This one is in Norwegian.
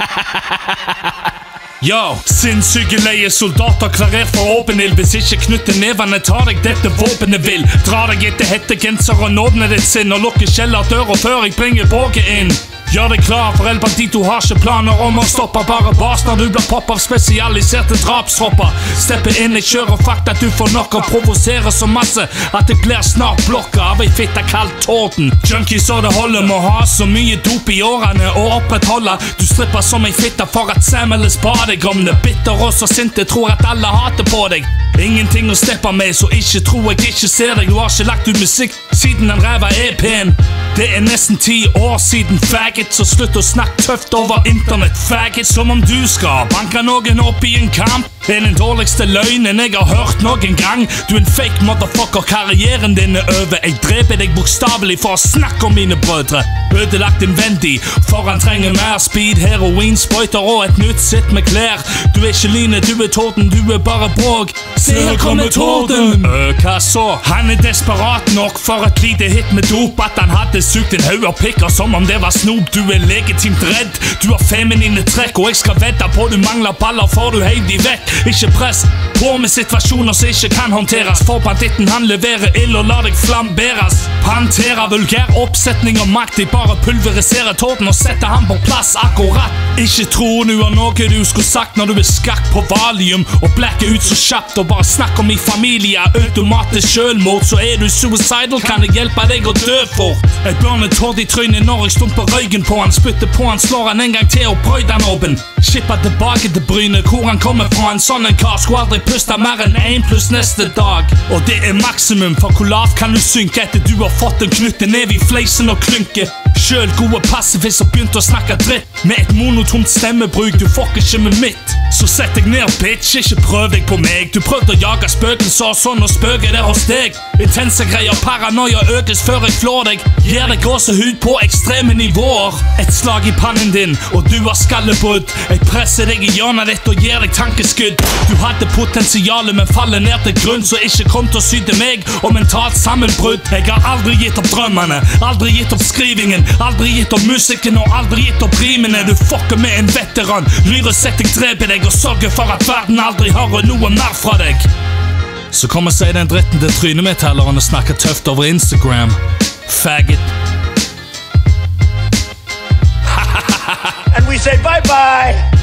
Yo, sinnssyke leie soldater klarert for åpen ild. Hvis ikke knytter nevene, tar deg dette våpenet vil. Dra deg etter hettegenser og nådene ditt sinn, og lukker kjellerdøra før jeg bringer båget inn. Gjør deg klar, for El Bandito har ikke planer om å stoppe. Bare bas når du blir pop av spesialiserte drapshopper. Steppe inn, jeg kjører fakta, du får nok å provosere så masse at det blir snart blokka av ei fitte kalt torden. Junkies så det holder med å ha så mye dop i årene og opprettholde. Du stripper som ei fitte for at Sam eller spar deg om det. Bitter og så sinte, tror at alle hater på deg. Ingenting å steppe med, så ikke tro jeg ikke ser deg. Du har ikke lagt ut musikk siden den ræva EP-en. Det er nesten ti år siden faggot, så slutt å snakke tøft over internett. Faggot som om du skal banke noen opp i en kamp. Er den dårligste løgnen jeg har hørt noen gang. Du er en fake motherfucker, karrieren din er over. Jeg dreper deg bokstavelig for å snakke om mine brødre. Ødelagt innvendig, for han trenger mer speed. Heroin, sprøyter og et nytt sitt med klær. Du er ikke Line, du er Torden, du er bare bråk. Se, her kommer Torden! Øh, hva så? Han er desperat nok for et lite hit med dop. At han hadde sugd en haug av pikker som om det var snop. Du er legitimt redd, du har feminine trekk, og jeg skal vedde på du mangler baller, for du heiv de vekk. Ikke press på med situasjoner som ikke kan håndteres. For banditten han leverer ild og lar deg flamberes. Pantera vulgær oppsetning og makt. De bare pulveriserer torden og setter han på plass akkurat. Ikke tro du har noe du skulle sagt når du er skakk på valium og blacker ut så kjapt og bare snakker om i familie. Automatisk selvmord, så er du suicidal, kan jeg hjelpe deg å dø fort. Jeg burner tord i trynet når jeg stumper røyken på han. Spytter på han, slår han en gang til og brøyter han åpen. Skipper tilbake til Bryne, hvor han kommer fra. En sånn en kar skulle aldri puste mer enn én pluss neste dag. Og det er maksimum, for hvor lavt kan du synke etter du har fått en knyttneve i fleisen og klynke? Sjøl gode passivister begynte å snakke dritt med et monotomt stemmebruk. Du fucker ikke med mitt. Så sett deg ned, bitch, ikke prøv deg på meg. Du prøvde å jage spøkelser sånn, og spøker det hos deg. Intense greier, paranoia økes før jeg flår deg. Gir deg gåsehud på ekstreme nivåer. Et slag i pannen din, og du har skallebrudd. Jeg presser deg i hjørnet ditt og gir deg tankeskudd. Du hadde potensialet, men faller ned til grunn, så ikke kom til å syte meg og mentalt sammenbrudd. Jeg har aldri gitt opp drømmene, aldri gitt opp skrivingen, aldri gitt opp musikken og aldri gitt opp rimene. Du fucker med en veteran. Lyresett jeg dreper deg og sørge for at verden aldri hører noe mer fra deg. Så kom og si den dritten til trynemetalleren og snakke tøft over Instagram. Faggot. And we say bye bye.